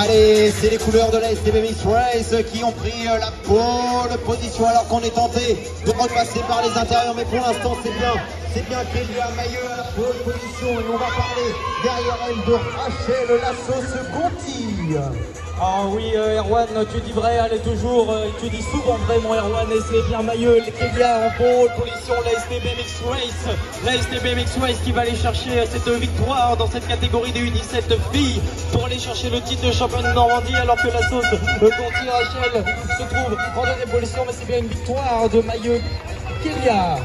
Allez, c'est les couleurs de la STB Mix Race qui ont pris euh, la pole position alors qu'on est tenté de repasser par les intérieurs. Mais pour l'instant, c'est bien. C'est bien Kélia Mailleux à la pole position. Et on va parler derrière elle de Rachel Lasso Conti. Ah oui, euh, Erwan, tu dis vrai, elle est toujours, euh, tu dis souvent vrai, mon Erwan, et c'est bien Mailleux, Kélia en pole position, la STB Mix Race, la STB Mix Race qui va aller chercher cette victoire dans cette catégorie des U17 filles pour aller chercher le titre de championne de Normandie, alors que la sauce euh, Conti Rachel se trouve en deuxième position, mais c'est bien une victoire de Mailleux Kélia.